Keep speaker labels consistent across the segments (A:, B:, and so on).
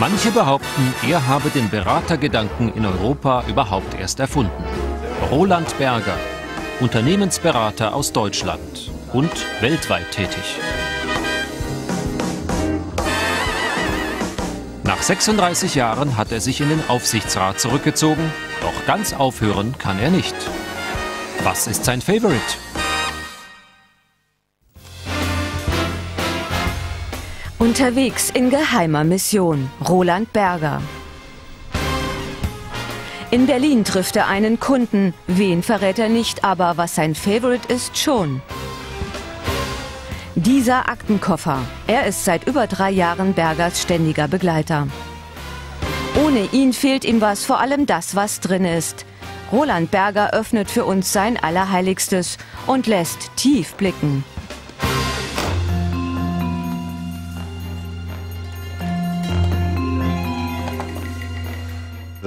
A: Manche behaupten, er habe den Beratergedanken in Europa überhaupt erst erfunden. Roland Berger, Unternehmensberater aus Deutschland und weltweit tätig. Nach 36 Jahren hat er sich in den Aufsichtsrat zurückgezogen, doch ganz aufhören kann er nicht. Was ist sein Favorite?
B: Unterwegs in geheimer Mission. Roland Berger. In Berlin trifft er einen Kunden. Wen verrät er nicht, aber was sein Favorite ist, schon. Dieser Aktenkoffer. Er ist seit über drei Jahren Bergers ständiger Begleiter. Ohne ihn fehlt ihm was, vor allem das, was drin ist. Roland Berger öffnet für uns sein Allerheiligstes und lässt tief blicken.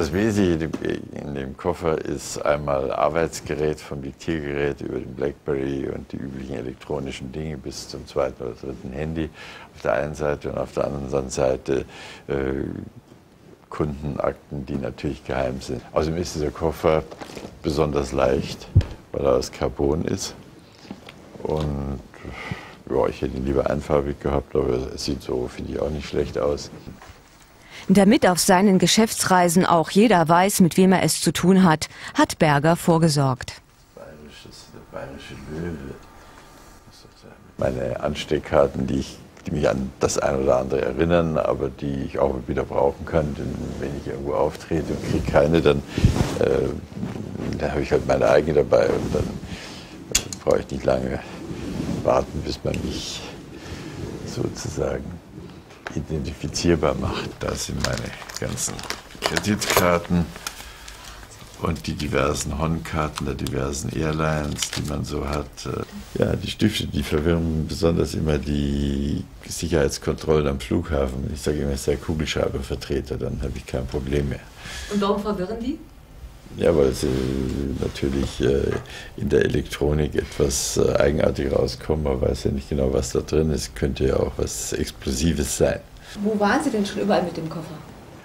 C: Das Wesentliche in dem Koffer ist einmal Arbeitsgerät vom Diktiergerät über den Blackberry und die üblichen elektronischen Dinge bis zum zweiten oder dritten Handy auf der einen Seite und auf der anderen Seite äh, Kundenakten, die natürlich geheim sind. Außerdem ist dieser Koffer besonders leicht, weil er aus Carbon ist. Und ja, ich hätte ihn lieber einfarbig gehabt, aber es sieht so, finde ich, auch nicht schlecht aus.
B: Damit auf seinen Geschäftsreisen auch jeder weiß, mit wem er es zu tun hat, hat Berger vorgesorgt.
C: Meine Ansteckkarten, die, ich, die mich an das eine oder andere erinnern, aber die ich auch wieder brauchen kann. Denn wenn ich irgendwo auftrete und kriege keine, dann, äh, dann habe ich halt meine eigene dabei und dann äh, brauche ich nicht lange warten, bis man mich sozusagen identifizierbar macht. Das sind meine ganzen Kreditkarten und die diversen Hon-Karten der diversen Airlines, die man so hat. Ja, die Stifte, die verwirren besonders immer die Sicherheitskontrollen am Flughafen. Ich sage immer, ich sei Kugelschreibervertreter, dann habe ich kein Problem mehr.
B: Und warum verwirren die?
C: Ja, weil sie natürlich äh, in der Elektronik etwas äh, eigenartig rauskommen. Man weiß ja nicht genau, was da drin ist. Könnte ja auch was Explosives sein.
B: Wo waren Sie denn schon überall mit dem Koffer?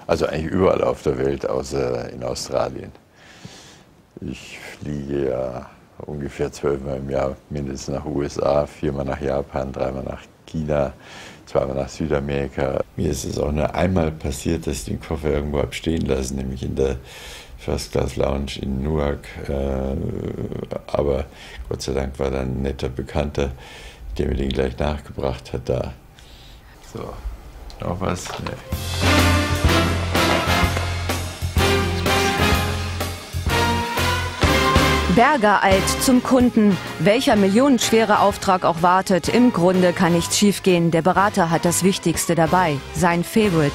C: Also eigentlich überall auf der Welt, außer in Australien. Ich fliege ja ungefähr zwölfmal im Jahr mindestens nach USA, viermal nach Japan, dreimal nach China, zweimal nach Südamerika. Mir ist es auch nur einmal passiert, dass ich den Koffer irgendwo habe stehen lassen, nämlich in der First Class Lounge in Newark. Äh, aber Gott sei Dank war dann ein netter Bekannter, der mir den gleich nachgebracht hat da. So, noch was? Nee.
B: Berger eilt zum Kunden. Welcher millionenschwere Auftrag auch wartet, im Grunde kann nichts schiefgehen. Der Berater hat das Wichtigste dabei, sein Favorite.